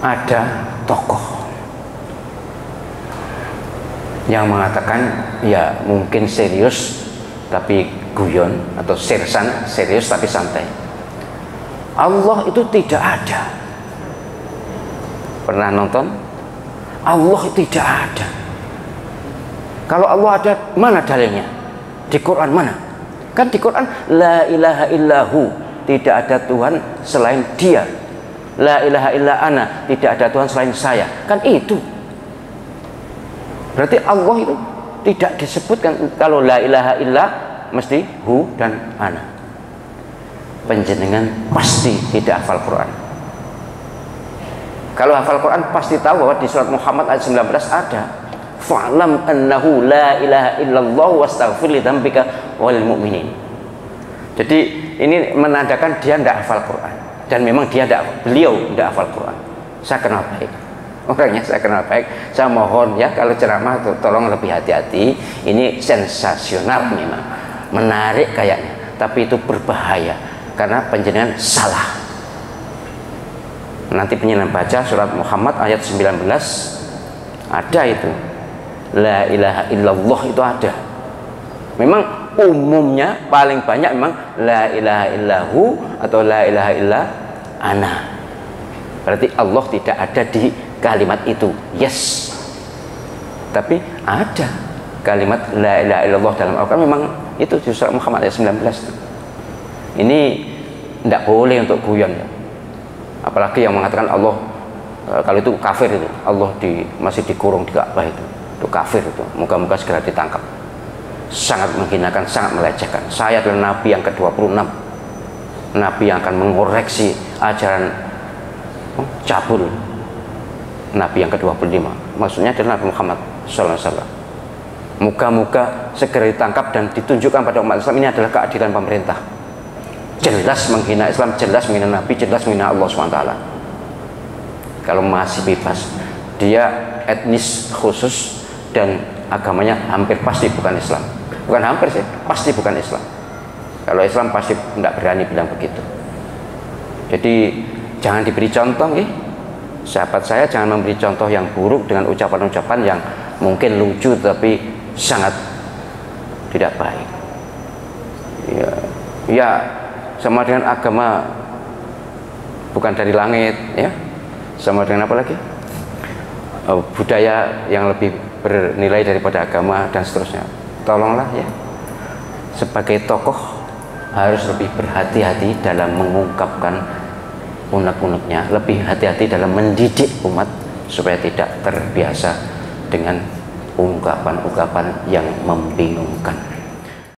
ada tokoh yang mengatakan ya mungkin serius tapi guyon atau sersan serius tapi santai. Allah itu tidak ada. Pernah nonton? Allah tidak ada. Kalau Allah ada mana dalilnya? Di Quran mana? Kan di Quran la ilaha illahu tidak ada Tuhan selain dia la ilaha illa ana tidak ada Tuhan selain saya. Kan itu. Berarti Allah itu tidak disebutkan kalau la ilaha illa mesti hu dan ana. Penjenengan pasti tidak hafal Quran. Kalau hafal Quran pasti tahu bahwa di surat Muhammad ayat 19 ada. Fa'lam annahu la ilaha illallah wastaghfir li dzambika wal mu'minin. Jadi ini menandakan dia tidak hafal Quran dan memang dia tidak beliau tidak hafal Quran. Saya kenal baik. Orangnya saya kenal baik. Saya mohon ya kalau ceramah tuh, tolong lebih hati-hati. Ini sensasional memang. Menarik kayaknya. Tapi itu berbahaya. Karena penjenengan salah. Nanti penjenengan baca surat Muhammad ayat 19 ada itu. La ilaha illallah itu ada. Memang umumnya paling banyak memang la ilaha illahu atau la ilaha illa ana. Berarti Allah tidak ada di kalimat itu. Yes. Tapi ada kalimat la ilaha illallah dalam Al-Quran. Memang itu di surat Muhammad ayat 19 ini tidak boleh untuk guyon ya. Apalagi yang mengatakan Allah eh, kalau itu kafir itu. Allah di, masih dikurung di Ka'bah itu. Itu kafir itu. Moga-moga segera ditangkap. Sangat menghinakan sangat melecehkan. Saya adalah nabi yang ke-26 nabi yang akan mengoreksi ajaran oh, cabul. Nabi yang ke-25 maksudnya adalah Nabi Muhammad SAW moga-moga segera ditangkap dan ditunjukkan pada umat Islam ini adalah keadilan pemerintah. Jelas menghina Islam jelas menghina Nabi jelas menghina Allah SWT kalau masih bebas dia etnis khusus dan agamanya hampir pasti bukan Islam. Bukan hampir sih pasti bukan Islam. Kalau Islam pasti tidak berani bilang begitu jadi jangan diberi contoh ya. sahabat saya jangan memberi contoh yang buruk dengan ucapan-ucapan yang mungkin lucu tapi sangat tidak baik. Ya, ya sama dengan agama bukan dari langit ya. Sama dengan apa lagi? Oh, budaya yang lebih bernilai daripada agama dan seterusnya. Tolonglah ya. Sebagai tokoh harus lebih berhati-hati dalam mengungkapkan unek-uneknya. Lebih hati-hati dalam mendidik umat supaya tidak terbiasa dengan ungkapan-ungkapan yang membingungkan